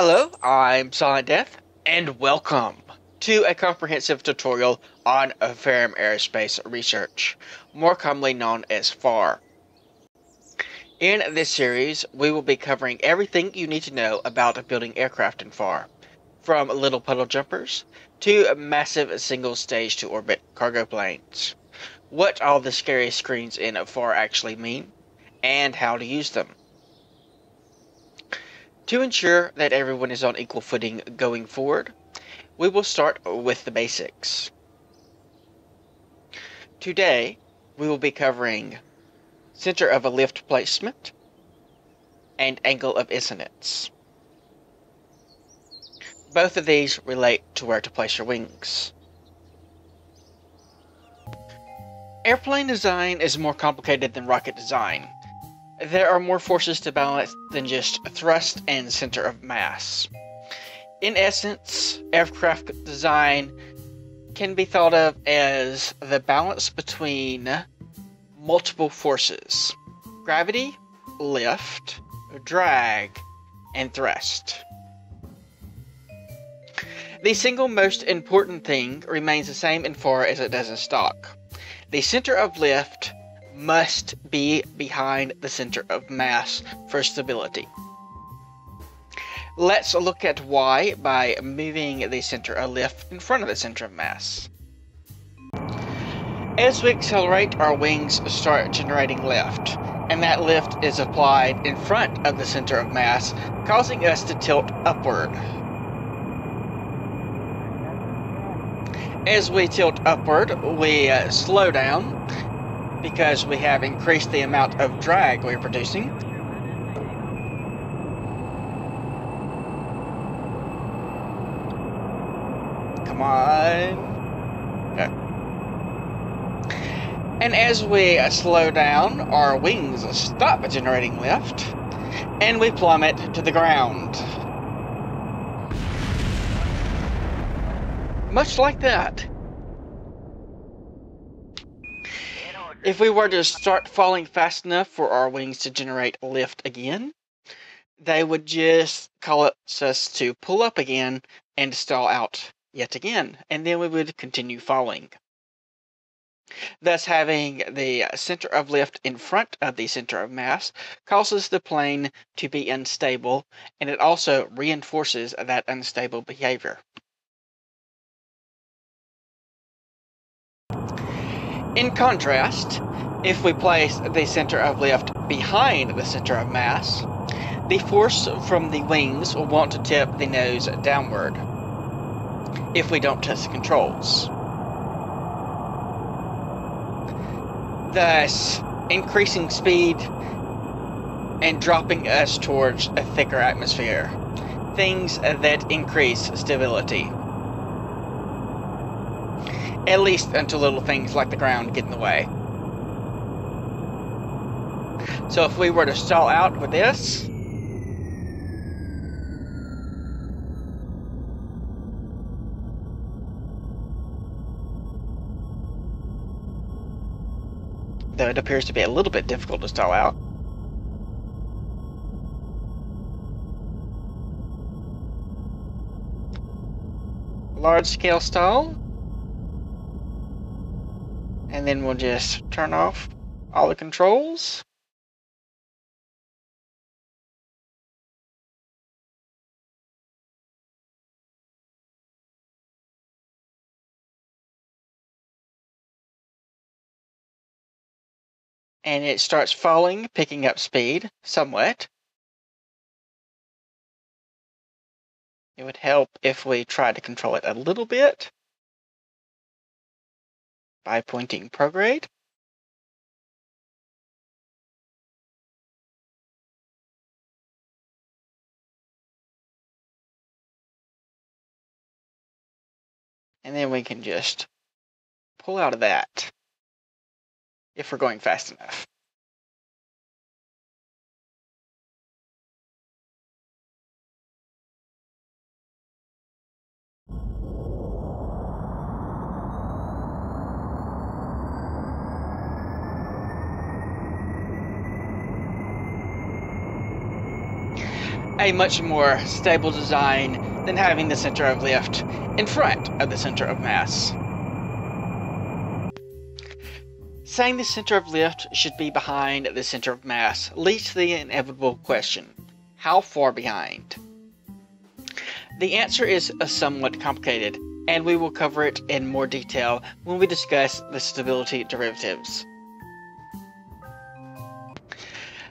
Hello, I'm Silent Death, and welcome to a comprehensive tutorial on Ferram Aerospace Research, more commonly known as FAR. In this series, we will be covering everything you need to know about building aircraft in FAR, from little puddle jumpers to massive single stage to orbit cargo planes, what all the scary screens in FAR actually mean, and how to use them. To ensure that everyone is on equal footing going forward, we will start with the basics. Today, we will be covering center of a lift placement and angle of incidence. Both of these relate to where to place your wings. Airplane design is more complicated than rocket design there are more forces to balance than just thrust and center of mass. In essence, aircraft design can be thought of as the balance between multiple forces gravity, lift, drag, and thrust. The single most important thing remains the same in FAR as it does in stock. The center of lift must be behind the center of mass for stability. Let's look at why by moving the center of lift in front of the center of mass. As we accelerate, our wings start generating lift, and that lift is applied in front of the center of mass, causing us to tilt upward. As we tilt upward, we uh, slow down, because we have increased the amount of drag we're producing. Come on. Okay. And as we slow down, our wings stop generating lift, and we plummet to the ground. Much like that. If we were to start falling fast enough for our wings to generate lift again, they would just call us to pull up again and stall out yet again, and then we would continue falling. Thus, having the center of lift in front of the center of mass causes the plane to be unstable, and it also reinforces that unstable behavior. In contrast, if we place the center of lift behind the center of mass, the force from the wings will want to tip the nose downward if we don't test the controls. Thus, increasing speed and dropping us towards a thicker atmosphere. Things that increase stability at least until little things like the ground get in the way. So if we were to stall out with this, though it appears to be a little bit difficult to stall out. Large scale stall, and then we'll just turn off all the controls. And it starts falling, picking up speed somewhat. It would help if we tried to control it a little bit by pointing prograde. And then we can just pull out of that if we're going fast enough. A much more stable design than having the center of lift in front of the center of mass. Saying the center of lift should be behind the center of mass leads to the inevitable question how far behind? The answer is somewhat complicated, and we will cover it in more detail when we discuss the stability derivatives.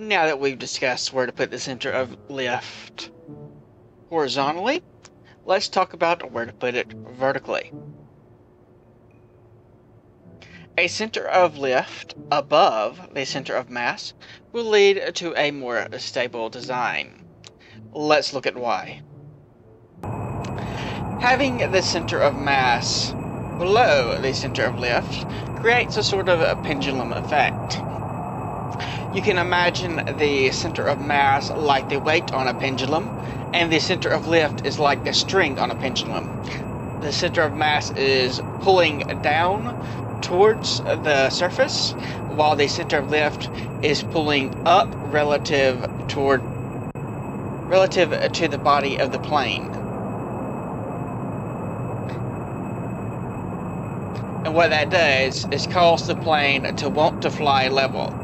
Now that we've discussed where to put the center of lift horizontally, let's talk about where to put it vertically. A center of lift above the center of mass will lead to a more stable design. Let's look at why. Having the center of mass below the center of lift creates a sort of a pendulum effect. You can imagine the center of mass like the weight on a pendulum, and the center of lift is like the string on a pendulum. The center of mass is pulling down towards the surface, while the center of lift is pulling up relative toward relative to the body of the plane. And what that does is cause the plane to want to fly level.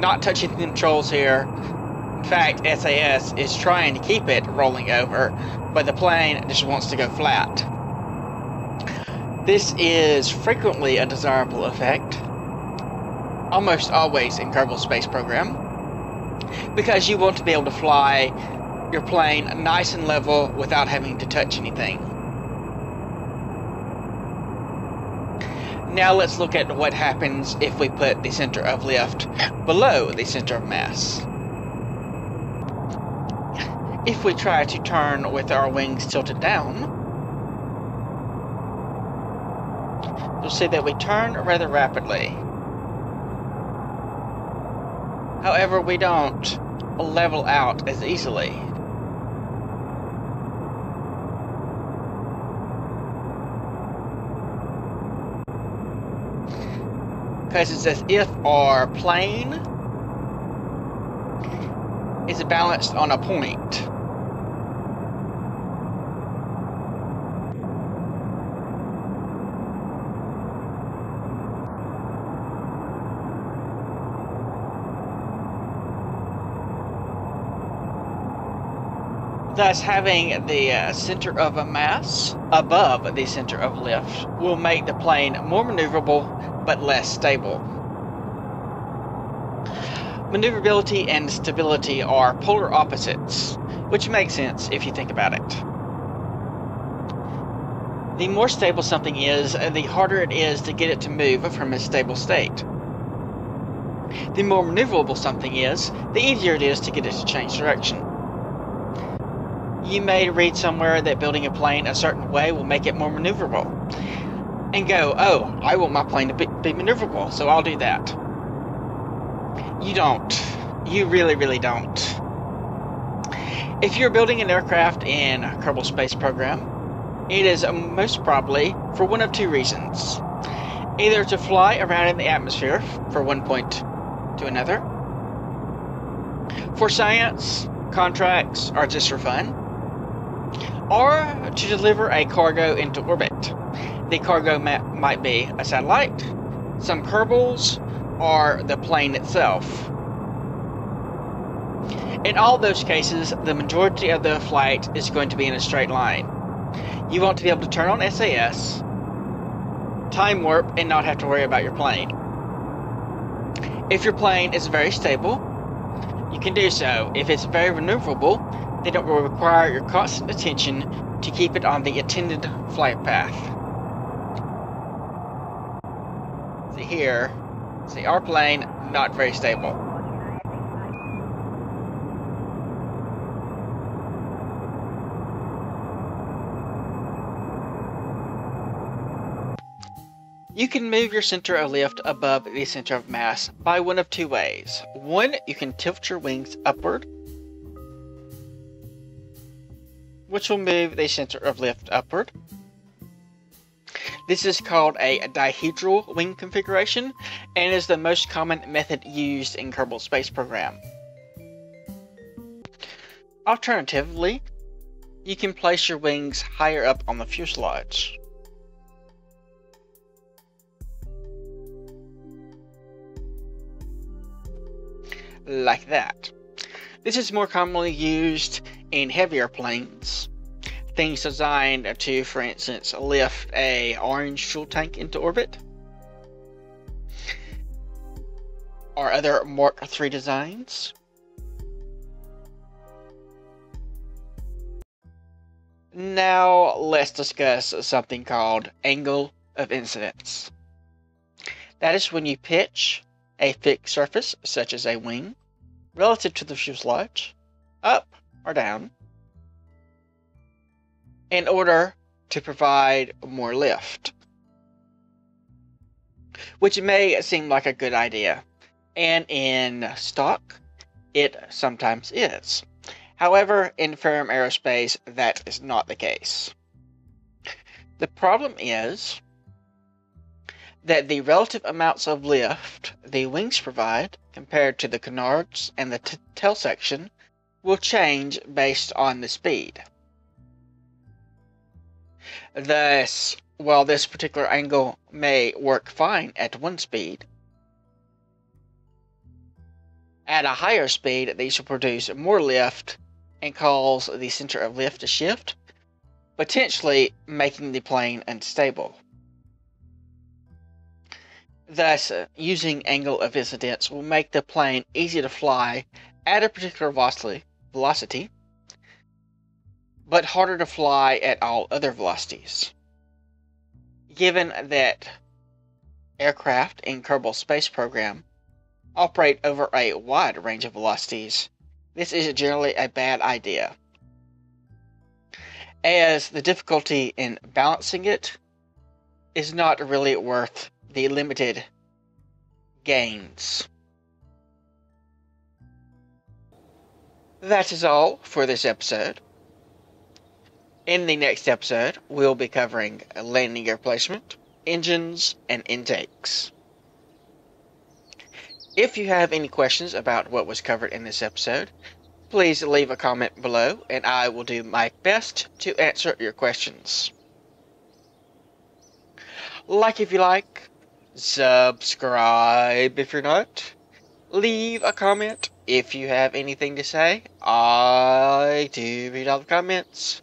Not touching the controls here. In fact, SAS is trying to keep it rolling over, but the plane just wants to go flat. This is frequently a desirable effect, almost always in Kerbal Space Program, because you want to be able to fly your plane nice and level without having to touch anything. Now let's look at what happens if we put the center of lift below the center of mass. If we try to turn with our wings tilted down, you'll see that we turn rather rapidly. However, we don't level out as easily. Because it's as if our plane is balanced on a point. Thus, having the uh, center of a mass above the center of lift will make the plane more maneuverable but less stable. Maneuverability and stability are polar opposites, which makes sense if you think about it. The more stable something is, uh, the harder it is to get it to move from a stable state. The more maneuverable something is, the easier it is to get it to change direction. You may read somewhere that building a plane a certain way will make it more maneuverable and go, oh, I want my plane to be, be maneuverable, so I'll do that. You don't. You really, really don't. If you're building an aircraft in Kerbal Space Program, it is most probably for one of two reasons. Either to fly around in the atmosphere for one point to another, for science, contracts, or just for fun, or to deliver a cargo into orbit. The cargo might be a satellite, some Kerbals, or the plane itself. In all those cases, the majority of the flight is going to be in a straight line. You want to be able to turn on SAS, time warp, and not have to worry about your plane. If your plane is very stable, you can do so. If it's very maneuverable, then it will require your constant attention to keep it on the intended flight path. Here. See, our plane, not very stable. You can move your center of lift above the center of mass by one of two ways. One, you can tilt your wings upward, which will move the center of lift upward. This is called a dihedral wing configuration and is the most common method used in Kerbal Space Program. Alternatively, you can place your wings higher up on the fuselage. Like that. This is more commonly used in heavier planes. Things designed to, for instance, lift a orange fuel tank into orbit. Or other Mark III designs. Now let's discuss something called angle of incidence. That is when you pitch a fixed surface, such as a wing, relative to the fuselage, up or down, in order to provide more lift. Which may seem like a good idea, and in stock, it sometimes is. However, in Ferram Aerospace, that is not the case. The problem is that the relative amounts of lift the wings provide compared to the canards and the tail section will change based on the speed. Thus, while this particular angle may work fine at one speed, at a higher speed these will produce more lift and cause the center of lift to shift, potentially making the plane unstable. Thus, using angle of incidence will make the plane easy to fly at a particular velocity, but harder to fly at all other velocities. Given that aircraft in Kerbal Space Program operate over a wide range of velocities, this is generally a bad idea, as the difficulty in balancing it is not really worth the limited gains. That is all for this episode. In the next episode, we'll be covering landing gear placement, engines, and intakes. If you have any questions about what was covered in this episode, please leave a comment below and I will do my best to answer your questions. Like if you like, subscribe if you're not, leave a comment if you have anything to say. I do read all the comments.